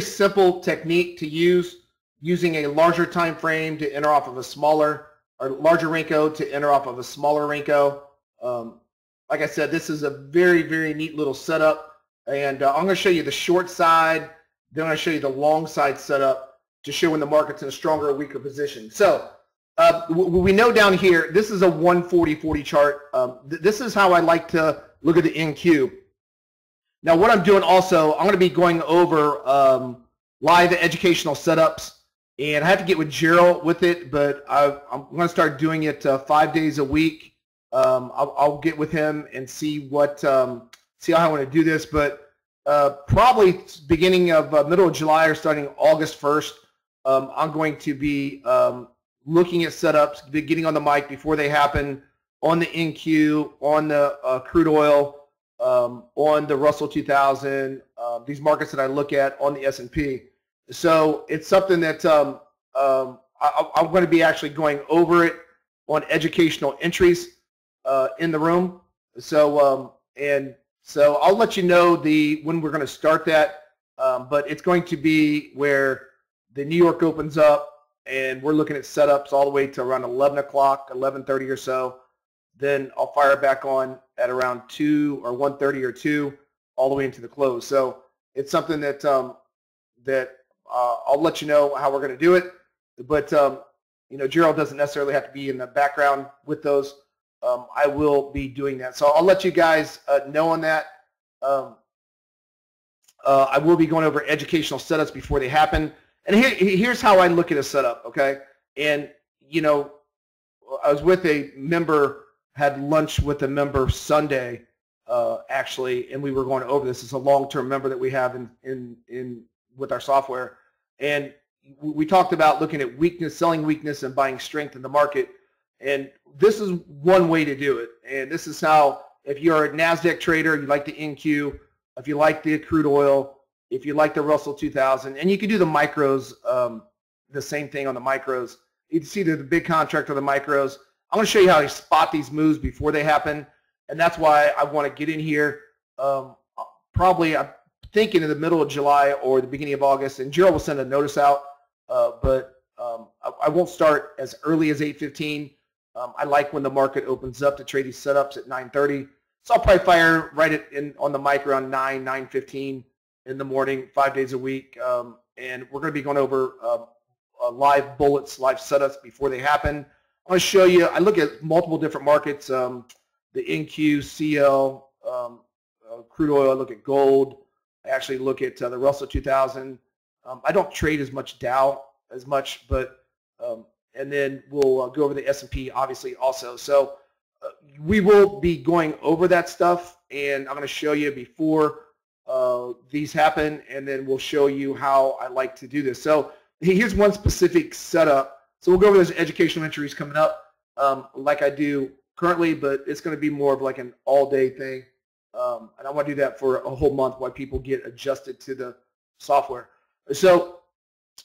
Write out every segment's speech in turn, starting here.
simple technique to use using a larger time frame to enter off of a smaller or larger Renko to enter off of a smaller Renko. Um, like I said, this is a very, very neat little setup. And uh, I'm going to show you the short side. Then I'm going to show you the long side setup to show when the market's in a stronger or weaker position. So uh, we know down here, this is a 140-40 chart. Um, th this is how I like to look at the NQ. Now what I'm doing also, I'm going to be going over um, live educational setups. And I have to get with Gerald with it, but I, am going to start doing it uh, five days a week. Um, I'll, I'll, get with him and see what um, see how I want to do this. But uh, probably beginning of uh, middle of July or starting August 1st, um, I'm going to be um, looking at setups, getting on the mic before they happen on the NQ, on the uh, crude oil, um, on the Russell 2000, uh, these markets that I look at on the S&P. So it's something that um, um, I, am going to be actually going over it on educational entries uh, in the room. So um, and so I'll let you know the when we're going to start that. Um, but it's going to be where the New York opens up, and we're looking at setups all the way to around 11 o'clock, 11:30 or so. Then I'll fire back on at around 2 or 1:30 or 2, all the way into the close. So it's something that um, that uh, I'll let you know how we're going to do it. But um, you know, Gerald doesn't necessarily have to be in the background with those. Um, I will be doing that. So I'll let you guys uh, know on that. Um, uh, I will be going over educational setups before they happen. And here, here's how I look at a setup, okay? And, you know, I was with a member, had lunch with a member Sunday, uh, actually, and we were going over this. It's a long-term member that we have in, in, in with our software. And we talked about looking at weakness, selling weakness, and buying strength in the market. And this is one way to do it. And this is how, if you're a NASDAQ trader, you like the NQ, if you like the crude oil, if you like the Russell 2000, and you can do the micros, um, the same thing on the micros. You see the, the big contract or the micros. I'm going to show you how to spot these moves before they happen. And that's why I want to get in here um, probably, I'm thinking in the middle of July or the beginning of August. And Gerald will send a notice out. Uh, but um, I, I, won't start as early as 8.15. Um, I like when the market opens up to trade these setups at 9.30. So I'll probably fire right at, in, on the mic around 9, 9.15 in the morning, five days a week. Um, and we're going to be going over uh, uh, live bullets, live setups before they happen. I'm going to show you, I look at multiple different markets, um, the NQ, CL, um, uh, crude oil, I look at gold. I actually look at uh, the Russell 2000. Um, I don't trade as much Dow as much, but um, and then we'll uh, go over the S&P obviously also. So uh, we will be going over that stuff and I'm going to show you before uh, these happen and then we'll show you how I like to do this. So here's one specific setup. So we'll go over those educational entries coming up um, like I do currently, but it's going to be more of like an all-day thing. Um, and I want to do that for a whole month while people get adjusted to the software. So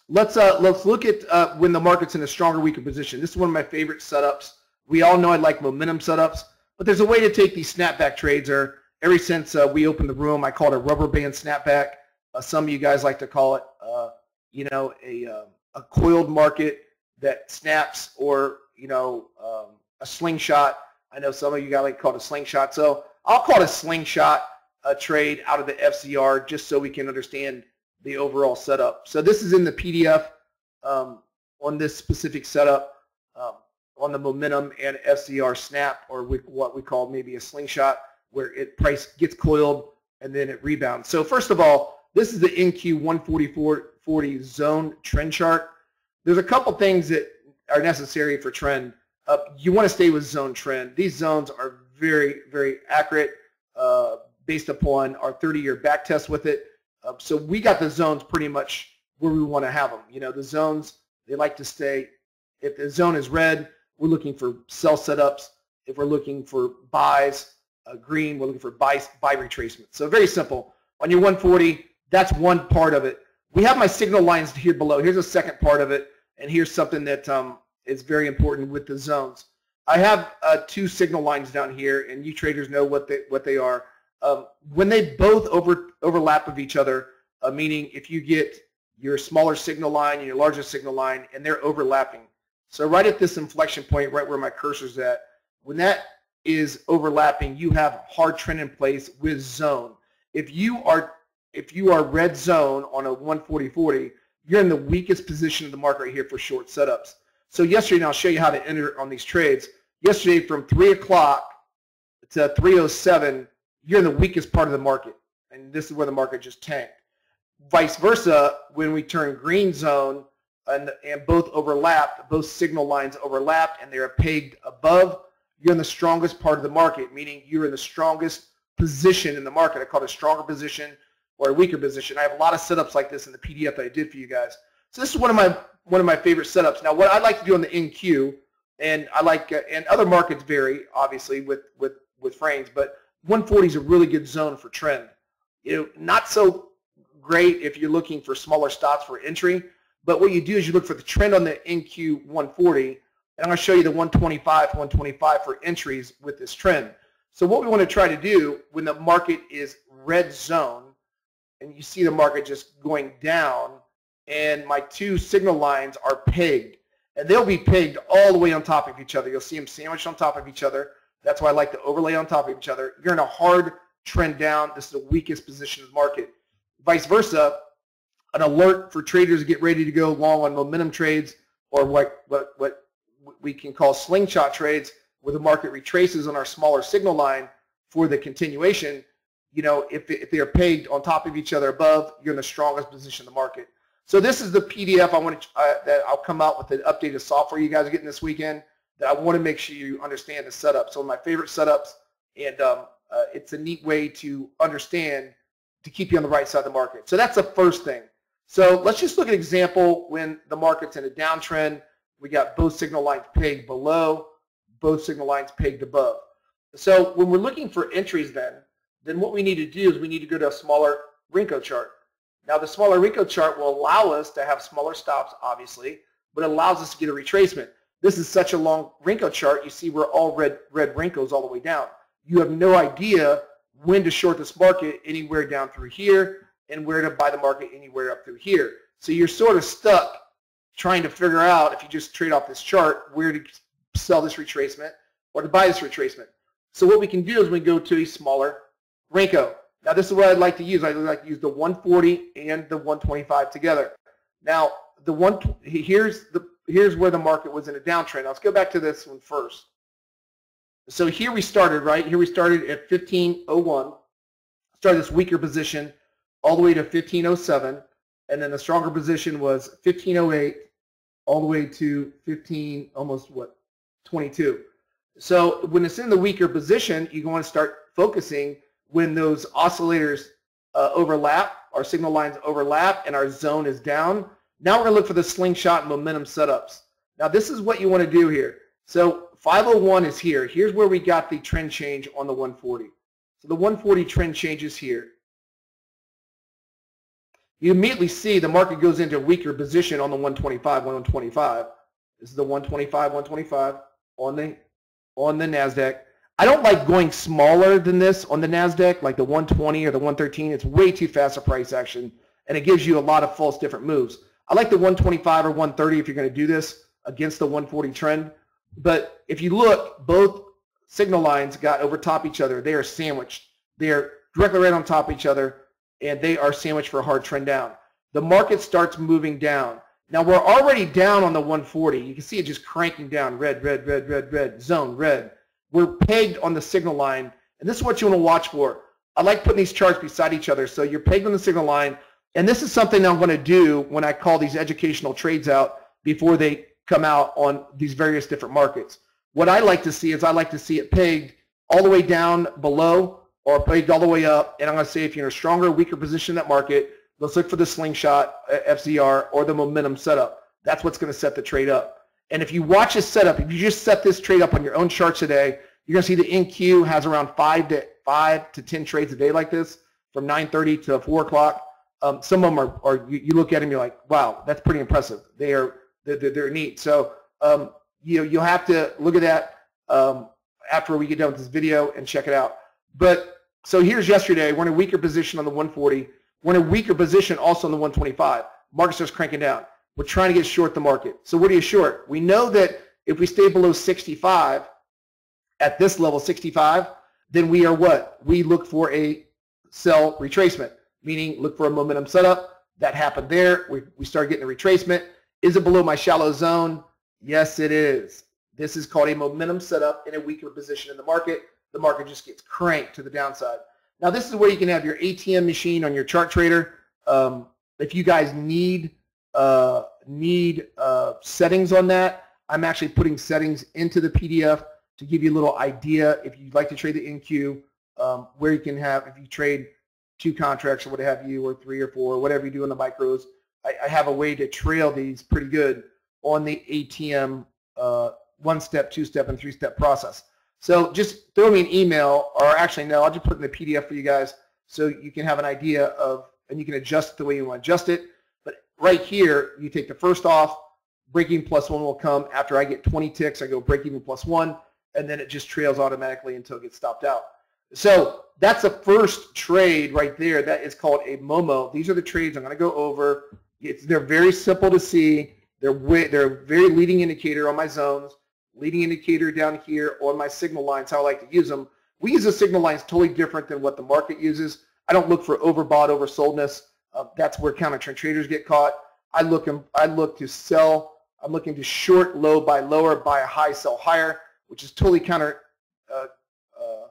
let's uh, let's look at uh, when the market's in a stronger, weaker position. This is one of my favorite setups. We all know I like momentum setups, but there's a way to take these snapback trades. Or ever since uh, we opened the room, I call it a rubber band snapback. Uh, some of you guys like to call it, uh, you know, a uh, a coiled market that snaps, or you know, um, a slingshot. I know some of you guys like call it a slingshot. So I'll call it a slingshot a trade out of the FCR just so we can understand the overall setup. So this is in the PDF um, on this specific setup um, on the momentum and FCR snap or what we call maybe a slingshot where it price gets coiled and then it rebounds. So first of all, this is the NQ 144.40 zone trend chart. There's a couple things that are necessary for trend. Uh, you want to stay with zone trend. These zones are very, very accurate uh, based upon our 30-year back test with it. Uh, so we got the zones pretty much where we want to have them. You know, the zones, they like to stay, if the zone is red, we're looking for sell setups. If we're looking for buys, uh, green, we're looking for buy, buy retracement. So very simple. On your 140, that's one part of it. We have my signal lines here below. Here's a second part of it, and here's something that um, is very important with the zones. I have uh, two signal lines down here, and you traders know what they what they are. Um, when they both over overlap of each other, uh, meaning if you get your smaller signal line and your larger signal line and they're overlapping. So right at this inflection point, right where my cursor's at, when that is overlapping, you have hard trend in place with zone. If you are if you are red zone on a 140-40, you're in the weakest position of the market right here for short setups. So yesterday, and I'll show you how to enter on these trades. Yesterday from 3 o'clock to 307, you're in the weakest part of the market. And this is where the market just tanked. Vice versa, when we turn green zone and, and both overlapped, both signal lines overlapped and they're pegged above, you're in the strongest part of the market, meaning you're in the strongest position in the market. I call it a stronger position or a weaker position. I have a lot of setups like this in the PDF that I did for you guys. So this is one of my one of my favorite setups. Now, what I like to do on the NQ, and I like, uh, and other markets vary obviously with with with frames, but 140 is a really good zone for trend. You know, not so great if you're looking for smaller stops for entry, but what you do is you look for the trend on the NQ 140, and I'm going to show you the 125, 125 for entries with this trend. So what we want to try to do when the market is red zone, and you see the market just going down, and my two signal lines are pegged, and they'll be pegged all the way on top of each other. You'll see them sandwiched on top of each other. That's why I like to overlay on top of each other. You're in a hard trend down. This is the weakest position of the market. Vice versa, an alert for traders to get ready to go long on momentum trades or what, what, what we can call slingshot trades where the market retraces on our smaller signal line for the continuation, you know, if, if they are pegged on top of each other above, you're in the strongest position in the market. So this is the PDF I want to, uh, that I'll come out with an updated software you guys are getting this weekend that I want to make sure you understand the setup. So my favorite setups, and um, uh, it's a neat way to understand to keep you on the right side of the market. So that's the first thing. So let's just look at example when the market's in a downtrend. We got both signal lines pegged below, both signal lines pegged above. So when we're looking for entries then, then what we need to do is we need to go to a smaller Renko chart. Now the smaller Renko chart will allow us to have smaller stops, obviously, but it allows us to get a retracement. This is such a long Renko chart. You see we're all red, red Renkos all the way down. You have no idea when to short this market anywhere down through here and where to buy the market anywhere up through here. So you're sort of stuck trying to figure out if you just trade off this chart where to sell this retracement or to buy this retracement. So what we can do is we go to a smaller Renko. Now this is what I'd like to use. I'd like to use the 140 and the 125 together. Now the one here's the here's where the market was in a downtrend. let's go back to this one first. So here we started, right? Here we started at 1501. Started this weaker position all the way to 1507. And then the stronger position was 1508 all the way to 15, almost what, 22. So when it's in the weaker position, you want to start focusing when those oscillators uh, overlap, our signal lines overlap, and our zone is down. Now we're going to look for the slingshot momentum setups. Now this is what you want to do here. So 501 is here. Here's where we got the trend change on the 140. So the 140 trend changes here. You immediately see the market goes into a weaker position on the 125, 125. This is the 125, 125 on the on the NASDAQ. I don't like going smaller than this on the NASDAQ, like the 120 or the 113. It's way too fast a price action, and it gives you a lot of false different moves. I like the 125 or 130 if you're going to do this against the 140 trend. But if you look, both signal lines got over top each other. They are sandwiched. They are directly right on top of each other, and they are sandwiched for a hard trend down. The market starts moving down. Now we're already down on the 140. You can see it just cranking down, red, red, red, red, red, zone, red. We're pegged on the signal line, and this is what you want to watch for. I like putting these charts beside each other. So you're pegged on the signal line, and this is something I'm going to do when I call these educational trades out before they come out on these various different markets. What I like to see is I like to see it pegged all the way down below or pegged all the way up. And I'm going to say if you're in a stronger weaker position in that market, let's look for the slingshot uh, FZR or the momentum setup. That's what's going to set the trade up. And if you watch this setup, if you just set this trade up on your own chart today, you're going to see the NQ has around five to five to 10 trades a day like this from 9.30 to 4 o'clock. Um, some of them are, are you, you, look at them, you're like, wow, that's pretty impressive. They are they're, they're neat. So um, you know, you'll have to look at that um, after we get done with this video and check it out. But so here's yesterday. We're in a weaker position on the 140. We're in a weaker position also on the 125. Market starts cranking down. We're trying to get short the market. So what are you short? We know that if we stay below 65, at this level, 65, then we are what? We look for a sell retracement, meaning look for a momentum setup. That happened there. We, we start getting a retracement. Is it below my shallow zone? Yes, it is. This is called a momentum setup in a weaker position in the market. The market just gets cranked to the downside. Now, this is where you can have your ATM machine on your chart trader. Um, if you guys need uh, need uh, settings on that, I'm actually putting settings into the PDF to give you a little idea if you'd like to trade the NQ, um, where you can have, if you trade two contracts or what have you, or three or four, whatever you do in the micros, I, I have a way to trail these pretty good on the ATM uh, one-step, two-step, and three-step process. So just throw me an email, or actually no, I'll just put in the PDF for you guys so you can have an idea of, and you can adjust the way you want to adjust it. Right here, you take the first off, break even plus one will come. After I get 20 ticks, I go break even plus one, and then it just trails automatically until it gets stopped out. So that's the first trade right there. That is called a Momo. These are the trades I'm going to go over. It's, they're very simple to see. They're, way, they're a very leading indicator on my zones leading indicator down here on my signal lines, how I like to use them. We use the signal lines totally different than what the market uses. I don't look for overbought, oversoldness. Uh, that's where counter trend traders get caught. I look, I look to sell. I'm looking to short low, buy lower, buy a high, sell higher, which is totally counter uh, uh,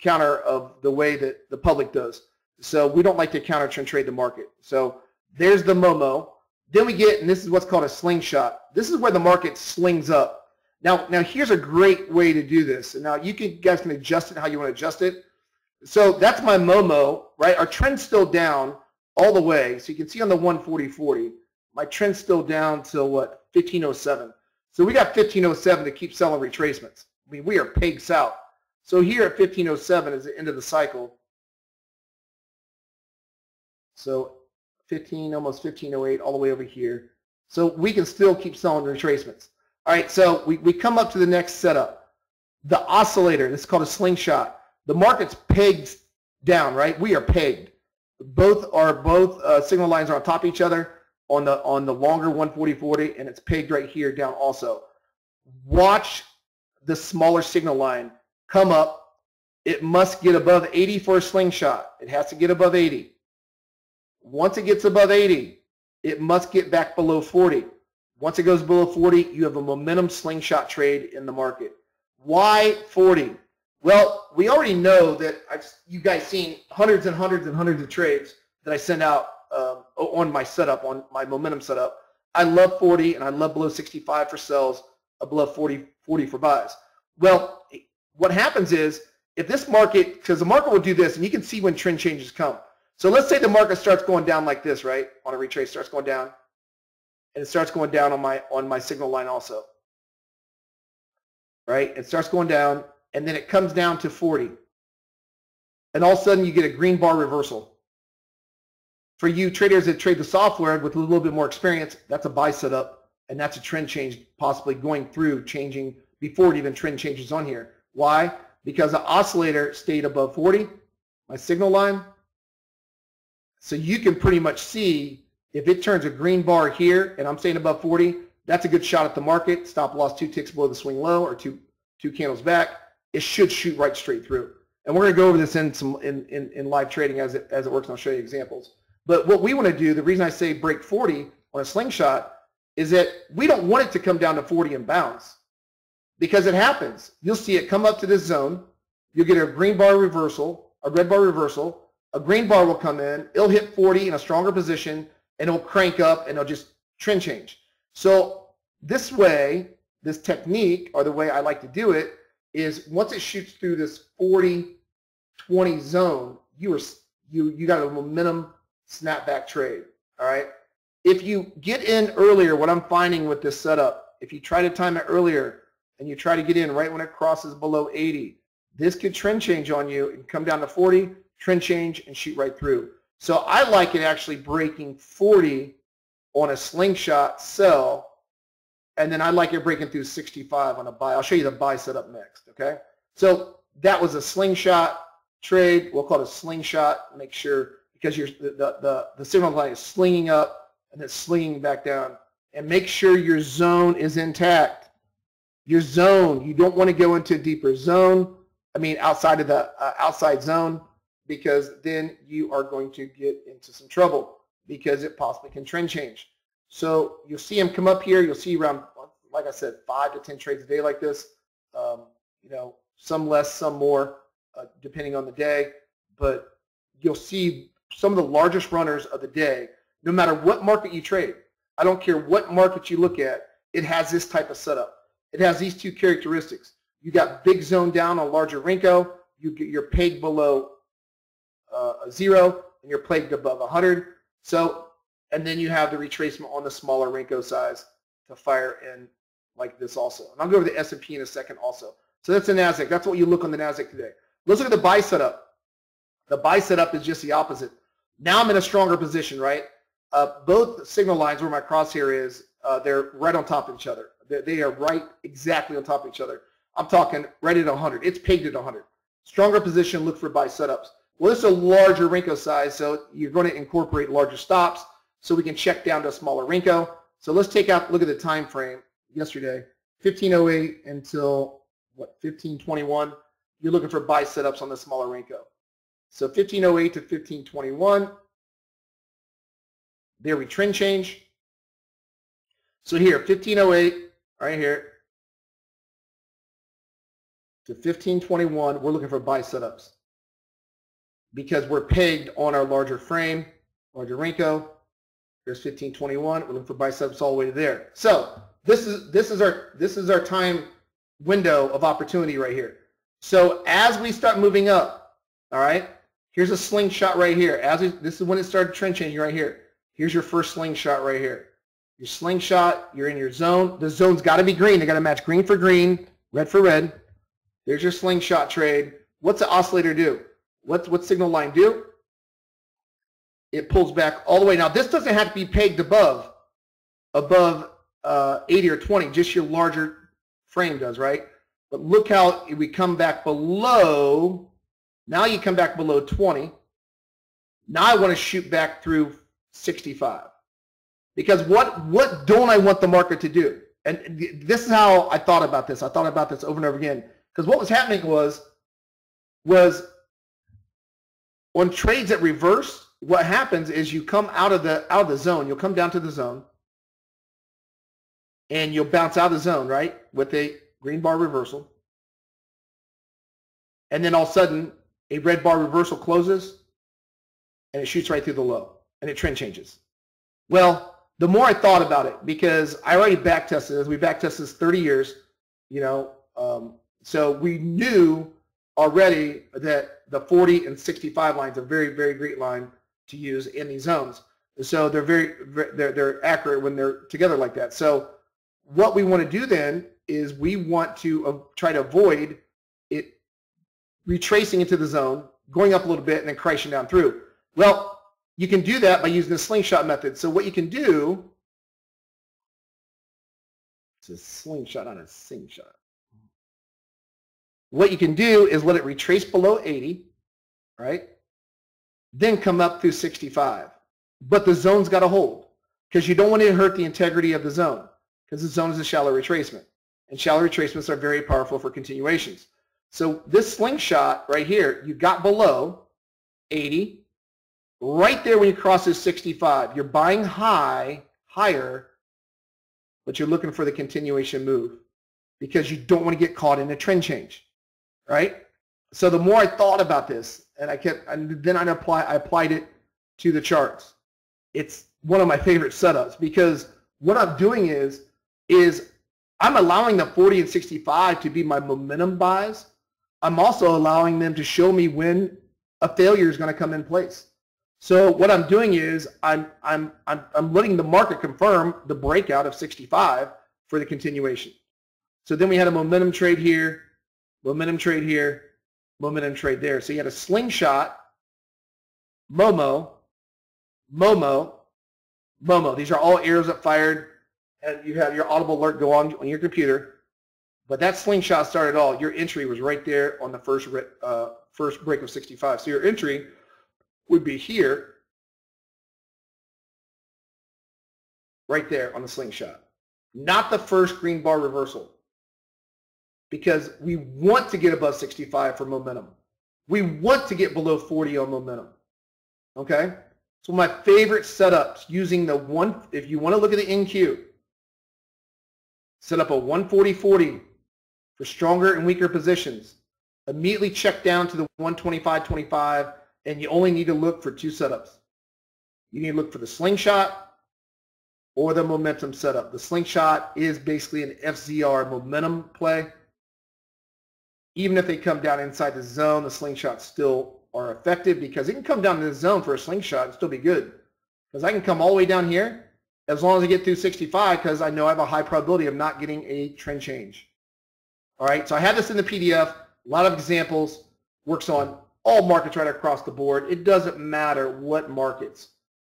counter of the way that the public does. So we don't like to counter trend trade the market. So there's the Momo. Then we get, and this is what's called a slingshot. This is where the market slings up. Now, now here's a great way to do this. And now you, can, you guys can adjust it how you want to adjust it. So that's my Momo, right? Our trend's still down all the way. So you can see on the 140.40, my trend's still down till what, 1507. So we got 1507 to keep selling retracements. I mean, we are pegs out. So here at 1507 is the end of the cycle. So 15, almost 1508, all the way over here. So we can still keep selling retracements. All right, so we, we come up to the next setup. The oscillator, this is called a slingshot. The market's pegged down, right? We are pegged. Both are both uh, signal lines are on top of each other on the on the longer 140-40, and it's pegged right here down also. Watch the smaller signal line come up. It must get above 80 for a slingshot. It has to get above 80. Once it gets above 80, it must get back below 40. Once it goes below 40, you have a momentum slingshot trade in the market. Why 40? Well, we already know that I've, you guys seen hundreds and hundreds and hundreds of trades that I send out um, on my setup, on my momentum setup. I love 40 and I love below 65 for sells, below 40, 40 for buys. Well, what happens is if this market, because the market will do this, and you can see when trend changes come. So let's say the market starts going down like this, right? On a retrace, starts going down and it starts going down on my on my signal line also. Right? It starts going down and then it comes down to 40. And all of a sudden you get a green bar reversal. For you traders that trade the software with a little bit more experience, that's a buy setup and that's a trend change possibly going through changing before it even trend changes on here. Why? Because the oscillator stayed above 40, my signal line. So you can pretty much see if it turns a green bar here, and I'm saying above 40, that's a good shot at the market. Stop loss two ticks below the swing low or two two candles back. It should shoot right straight through. And we're going to go over this in some in, in, in live trading as it as it works, and I'll show you examples. But what we want to do, the reason I say break 40 on a slingshot is that we don't want it to come down to 40 and bounce because it happens. You'll see it come up to this zone. You'll get a green bar reversal, a red bar reversal. A green bar will come in. It'll hit 40 in a stronger position and it'll crank up and it'll just trend change. So this way, this technique, or the way I like to do it, is once it shoots through this 40, 20 zone, you are you you got a momentum snapback trade. All right. If you get in earlier, what I'm finding with this setup, if you try to time it earlier and you try to get in right when it crosses below 80, this could trend change on you and come down to 40, trend change, and shoot right through. So I like it actually breaking 40 on a slingshot sell, and then I like it breaking through 65 on a buy. I'll show you the buy setup next, okay? So that was a slingshot trade. We'll call it a slingshot. Make sure, because you're, the, the, the, the signal line is slinging up and then slinging back down. And make sure your zone is intact. Your zone, you don't want to go into a deeper zone. I mean, outside of the uh, outside zone, because then you are going to get into some trouble because it possibly can trend change. So you'll see them come up here. You'll see around, like I said, five to 10 trades a day like this. Um, you know, some less, some more, uh, depending on the day. But you'll see some of the largest runners of the day, no matter what market you trade. I don't care what market you look at, it has this type of setup. It has these two characteristics. You got big zone down on larger Renko. You get, you're pegged below uh, a zero, and you're pegged above 100. So, and then you have the retracement on the smaller Renko size to fire in like this also. And I'll go over the S&P in a second also. So that's the NASDAQ. That's what you look on the NASDAQ today. Let's look at the buy setup. The buy setup is just the opposite. Now I'm in a stronger position, right? Uh, both signal lines where my crosshair is, uh, they're right on top of each other. They're, they are right exactly on top of each other. I'm talking right at 100. It's pegged at 100. Stronger position, look for buy setups. Well, this is a larger Renko size, so you're going to incorporate larger stops so we can check down to a smaller Renko. So let's take out, look at the time frame yesterday, 1508 until, what, 1521. You're looking for buy setups on the smaller Renko. So 1508 to 1521, there we trend change. So here, 1508, right here, to 1521, we're looking for buy setups because we're pegged on our larger frame, larger Renko. Here's 1521. We're looking for biceps all the way to there. So this is this is our this is our time window of opportunity right here. So as we start moving up, all right, here's a slingshot right here. As we, this is when it started trend changing right here. Here's your first slingshot right here. Your slingshot, you're in your zone. The zone's got to be green. They got to match green for green, red for red. There's your slingshot trade. What's the oscillator do? What's what signal line do? It pulls back all the way. Now this doesn't have to be pegged above, above uh, 80 or 20. Just your larger frame does, right? But look how we come back below. Now you come back below 20. Now I want to shoot back through 65. Because what what don't I want the market to do? And this is how I thought about this. I thought about this over and over again. Because what was happening was was on trades that reverse, what happens is you come out of the out of the zone. You'll come down to the zone, and you'll bounce out of the zone, right, with a green bar reversal. And then all of a sudden, a red bar reversal closes, and it shoots right through the low, and it trend changes. Well, the more I thought about it, because I already back tested this, we back tested this 30 years, you know, um, so we knew already that the 40 and 65 lines are very, very great line to use in these zones. So they're very, they're, they're accurate when they're together like that. So what we want to do then is we want to try to avoid it retracing into the zone, going up a little bit, and then crashing down through. Well, you can do that by using the slingshot method. So what you can do, it's a slingshot, not a sing shot. What you can do is let it retrace below 80, right? Then come up through 65. But the zone's got to hold because you don't want to hurt the integrity of the zone because the zone is a shallow retracement. And shallow retracements are very powerful for continuations. So this slingshot right here, you got below 80. Right there when you cross this 65, you're buying high, higher, but you're looking for the continuation move because you don't want to get caught in a trend change right? So the more I thought about this, and I kept, and then I apply, I applied it to the charts. It's one of my favorite setups because what I'm doing is, is I'm allowing the 40 and 65 to be my momentum buys. I'm also allowing them to show me when a failure is going to come in place. So what I'm doing is I'm, I'm, I'm, I'm letting the market confirm the breakout of 65 for the continuation. So then we had a momentum trade here momentum trade here, momentum trade there. So you had a slingshot, Momo, Momo, Momo. These are all arrows that fired, and you have your audible alert go on on your computer. But that slingshot started all. Your entry was right there on the first uh, first break of 65. So your entry would be here, right there on the slingshot. Not the first green bar reversal. Because we want to get above 65 for momentum. We want to get below 40 on momentum. Okay? So my favorite setups using the one, if you want to look at the NQ, set up a 140-40 for stronger and weaker positions. Immediately check down to the 125-25 and you only need to look for two setups. You need to look for the slingshot or the momentum setup. The slingshot is basically an FZR momentum play. Even if they come down inside the zone, the slingshots still are effective because it can come down to the zone for a slingshot and still be good. Because I can come all the way down here as long as I get through 65 because I know I have a high probability of not getting a trend change. All right, so I have this in the PDF. A lot of examples. Works on all markets right across the board. It doesn't matter what markets.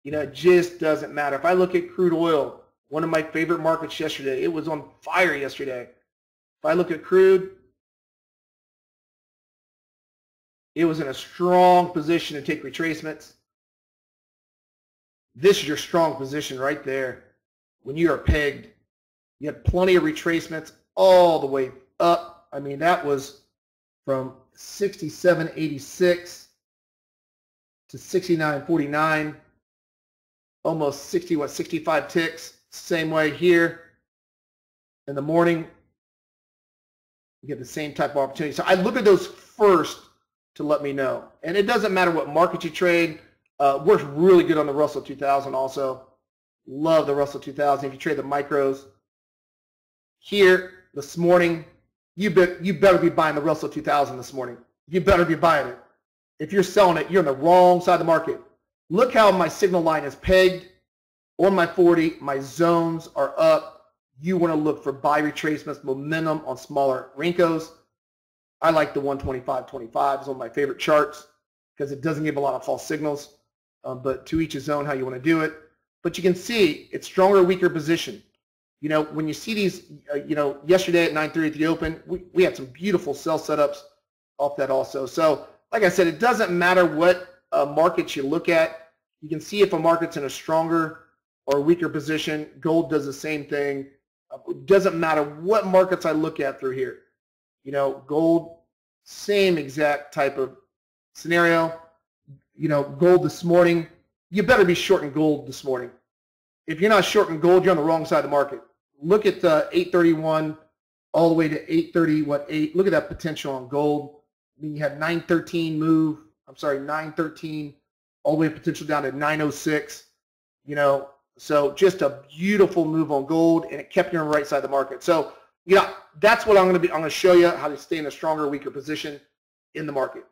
You know, it just doesn't matter. If I look at crude oil, one of my favorite markets yesterday, it was on fire yesterday. If I look at crude, it was in a strong position to take retracements. This is your strong position right there. When you are pegged, you had plenty of retracements all the way up. I mean, that was from 67.86 to 69.49 almost 60, what, 65 ticks. Same way here in the morning. You get the same type of opportunity. So I look at those first to let me know. And it doesn't matter what market you trade. Uh, works really good on the Russell 2000 also. Love the Russell 2000. If you trade the micros. Here this morning, you, be, you better be buying the Russell 2000 this morning. You better be buying it. If you're selling it, you're on the wrong side of the market. Look how my signal line is pegged on my 40. My zones are up. You want to look for buy retracements, momentum on smaller Renkos. I like the 125-25. It's one of my favorite charts because it doesn't give a lot of false signals. Um, but to each his own how you want to do it. But you can see it's stronger, weaker position. You know, when you see these, uh, you know, yesterday at 9.30 at the open, we, we had some beautiful sell setups off that also. So, like I said, it doesn't matter what uh, markets you look at, you can see if a market's in a stronger or weaker position. Gold does the same thing. Uh, doesn't matter what markets I look at through here. You know, gold, same exact type of scenario. You know, gold this morning, you better be shorting gold this morning. If you're not shorting gold, you're on the wrong side of the market. Look at the 831 all the way to 830, what, 8. Look at that potential on gold. I mean, you had 913 move I'm sorry, 913, all the way potential down to 906. You know, so just a beautiful move on gold, and it kept you on the right side of the market. So, yeah, that's what I'm going to be. I'm going to show you how to stay in a stronger, weaker position in the market.